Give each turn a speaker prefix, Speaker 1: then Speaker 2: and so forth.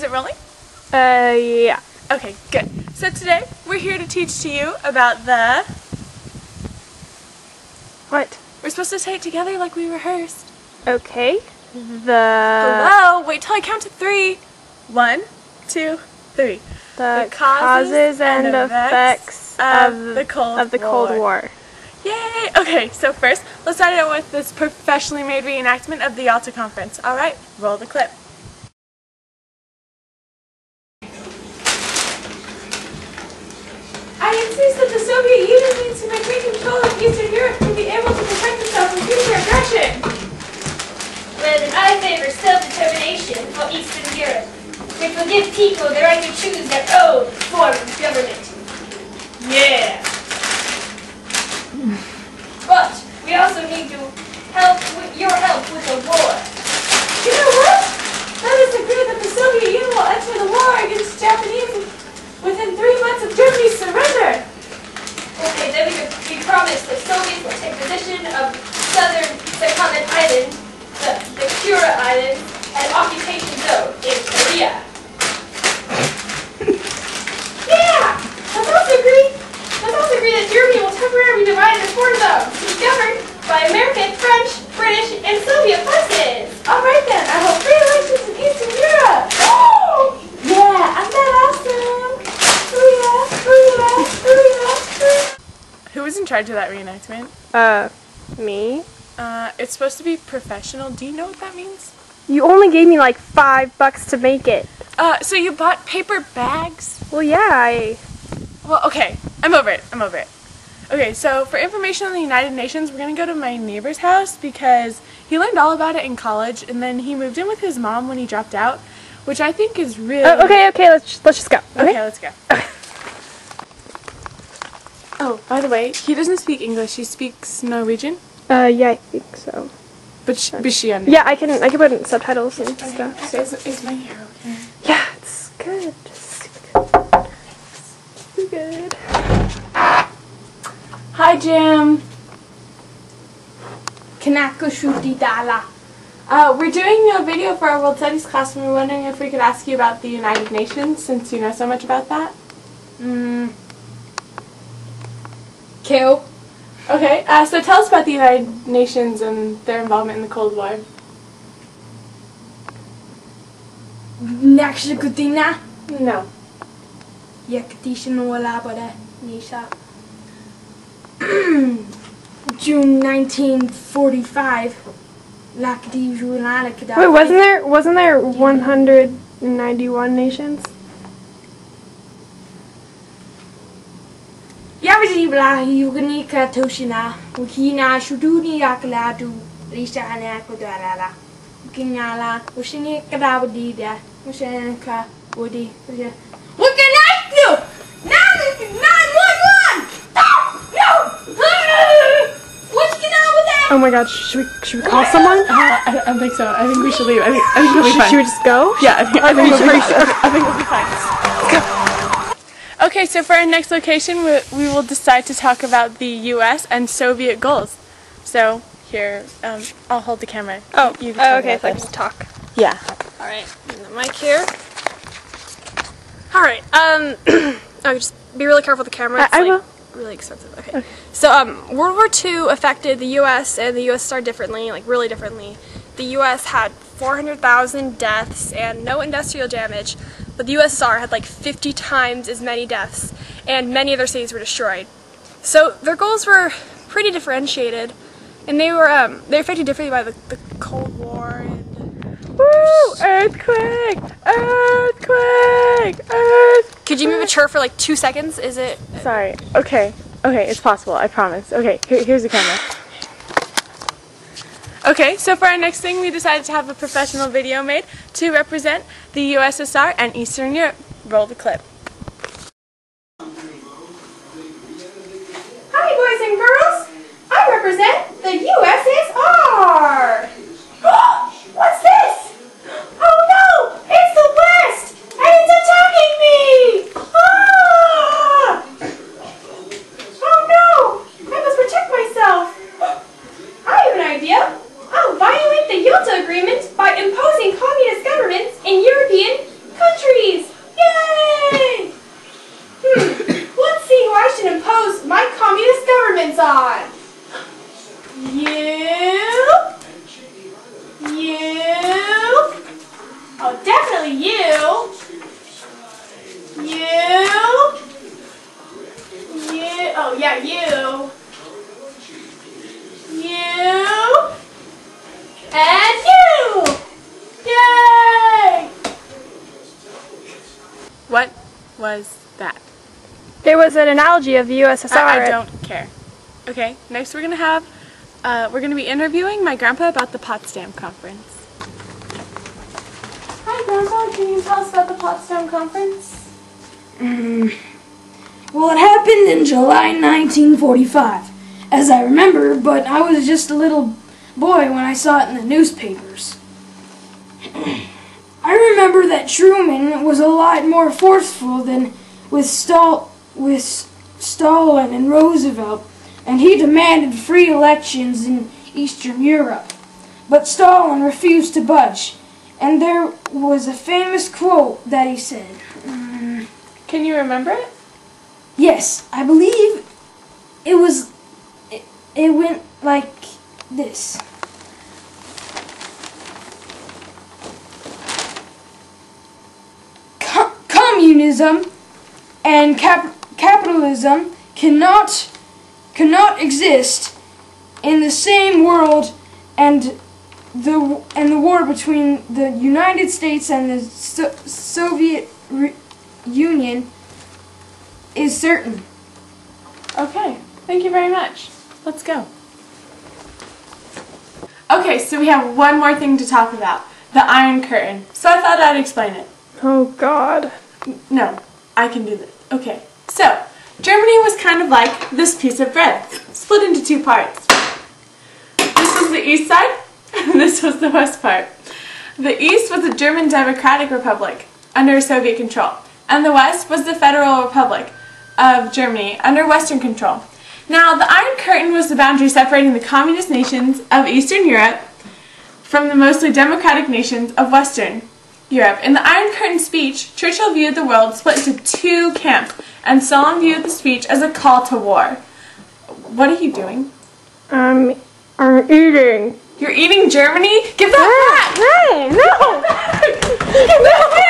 Speaker 1: Is it rolling?
Speaker 2: Uh, yeah.
Speaker 1: Okay, good. So today we're here to teach to you about the.
Speaker 2: What?
Speaker 1: We're supposed to say it together like we rehearsed.
Speaker 2: Okay. The
Speaker 1: Hello. Wait till I count to three. One, two, three.
Speaker 2: the,
Speaker 1: the causes
Speaker 2: causes and
Speaker 1: and
Speaker 2: effects
Speaker 1: of
Speaker 2: of
Speaker 1: the Cold
Speaker 2: of the Cold
Speaker 1: War.
Speaker 2: War.
Speaker 1: Yay! Okay, so first let's start out with this professionally made reenactment of the Yalta Conference. All right, roll the clip. I insist that the Soviet Union needs to maintain control of Eastern Europe to be able to protect itself from future aggression.
Speaker 3: Well, then I favor self-determination for Eastern Europe, which will give people the right to choose their own form of government.
Speaker 1: Yeah.
Speaker 3: But we also need to help with your help with the war.
Speaker 1: You know what? Let us agree that the Soviet Union will enter the war against Japanese within three months of Germany's surrender.
Speaker 3: Okay, then we, could- we promise the Soviets will take possession of southern Sakhalin Island, the, the Kuril Island, and occupation zone in Korea.
Speaker 1: Yeah! Let's also agree. Let's also agree that Germany will temporarily divide its four zones, to be governed by American, French, British, and Soviet forces. All right then. I hope free elections in Eastern Europe. Oh! Yeah, I'm that awesome. Hooyah, hooyah, hooyah, hooyah. Who was in charge of that reenactment?
Speaker 2: Uh, me.
Speaker 1: Uh, it's supposed to be professional. Do you know what that means?
Speaker 2: You only gave me like five bucks to make it.
Speaker 1: Uh, so you bought paper bags?
Speaker 2: Well, yeah. I
Speaker 1: Well, okay. I'm over it. I'm over it. Okay, so for information on the United Nations, we're gonna go to my neighbor's house because he learned all about it in college, and then he moved in with his mom when he dropped out, which I think is really.
Speaker 2: Oh, okay, okay. Let's let's just go.
Speaker 1: Okay,
Speaker 2: Okay.
Speaker 1: let's go. Oh, by the way, he doesn't speak English. He speaks Norwegian,
Speaker 2: Uh, yeah, I think so.
Speaker 1: but sh- but she understands.
Speaker 2: Yeah, I can I can put in subtitles and stuff.
Speaker 1: Is, is my hair okay?
Speaker 2: Yeah, it's good. Super good. Super good.
Speaker 1: Hi, Jim.
Speaker 3: Kanako Shuti Dala.
Speaker 1: Uh, we're doing a video for our World Studies class, and we're wondering if we could ask you about the United Nations, since you know so much about that.
Speaker 3: Mm. Kill.
Speaker 1: Okay, uh, so tell us about the United Nations and their involvement in the Cold War.
Speaker 3: Nakshakutina.
Speaker 1: No.
Speaker 3: Yakatishanwala pada Nisha. June 1945. Lakati Julana Kada.
Speaker 2: Wait, wasn't there wasn't there 191 nations?
Speaker 3: Yabadi Bla Yuganika Toshina. Ukina Shuduni Yakaladu. Risha Anakodala. Ukinala. Ushini Kadabadi. Ushanka. Woody. What can I do? 911! Stop! No! What's going on with that?
Speaker 2: Oh my God, should we should we call someone?
Speaker 1: Uh, I, don't- I don't think so. I think we should leave. I think, I think we'll be
Speaker 2: Should,
Speaker 1: fine.
Speaker 2: should we just go?
Speaker 1: Yeah, I think, I think,
Speaker 2: Are you
Speaker 1: we'll, be fine. I think we'll be fine. Okay, so for our next location, we, we will decide to talk about the U.S. and Soviet goals. So here, um, I'll hold the camera.
Speaker 2: Oh,
Speaker 1: You can
Speaker 2: oh,
Speaker 1: talk
Speaker 2: okay, so I can talk.
Speaker 1: Yeah.
Speaker 2: All right, the mic here. All right. Um, oh, just be really careful with the camera.
Speaker 1: I-
Speaker 2: It's
Speaker 1: I
Speaker 2: like,
Speaker 1: will.
Speaker 2: Really expensive. Okay. So, um, World War II affected the U.S. and the USSR differently, like really differently. The U.S. had 400,000 deaths and no industrial damage, but the USSR had like 50 times as many deaths, and many of their cities were destroyed. So their goals were pretty differentiated, and they were um, they were affected differently by the, the Cold War and
Speaker 1: Woo! Earthquake! Earthquake! Earth!
Speaker 2: Could you move a chair for like two seconds? Is it?
Speaker 1: Sorry. Okay. Okay, it's possible. I promise. Okay, here, here's the camera. Okay, so for our next thing, we decided to have a professional video made to represent the USSR and Eastern Europe. Roll the clip.
Speaker 3: Hi, boys and girls. I represent the USSR. What's this? Oh no! It's the West, and it's attacking me! Ah! Oh no! I must protect myself. I have an idea. I'll violate the Yalta Agreement by imposing communist governments in European countries.
Speaker 4: Oh, definitely you. You. You. Oh, yeah, you. You. And you. Yay!
Speaker 1: What was that?
Speaker 2: It was an analogy of the USSR.
Speaker 1: I, I don't care. Okay, next we're gonna have, uh, we're gonna be interviewing my grandpa about the Potsdam Conference.
Speaker 4: Grandpa. Can you tell us about the Potsdam Conference? Mm.
Speaker 3: Well, it happened in July 1945, as I remember, but I was just a little boy when I saw it in the newspapers. I remember that Truman was a lot more forceful than with Stal- with Stalin and Roosevelt, and he demanded free elections in Eastern Europe. But Stalin refused to budge, and there was a famous quote that he said.
Speaker 1: Can you remember it?
Speaker 3: Yes, I believe it was. It, it went like this. Co- communism and cap- capitalism cannot cannot exist in the same world, and the and the war between the United States and the so- Soviet Re- Union is certain.
Speaker 1: Okay, thank you very much. Let's go. Okay, so we have one more thing to talk about the Iron Curtain. So I thought I'd explain it.
Speaker 2: Oh God.
Speaker 1: No, I can do this. Okay, so Germany was kind of like this piece of bread, split into two parts. This was the east side, and this was the west part. The east was the German Democratic Republic under Soviet control, and the west was the Federal Republic of Germany under Western control. Now, the Iron Curtain was the boundary separating the communist nations of Eastern Europe from the mostly democratic nations of Western Europe. In the Iron Curtain speech, Churchill viewed the world split into two camps, and Stalin viewed the speech as a call to war. What are you doing?
Speaker 2: Um, I'm eating.
Speaker 1: You're eating Germany? Give that back!
Speaker 2: No, no, no.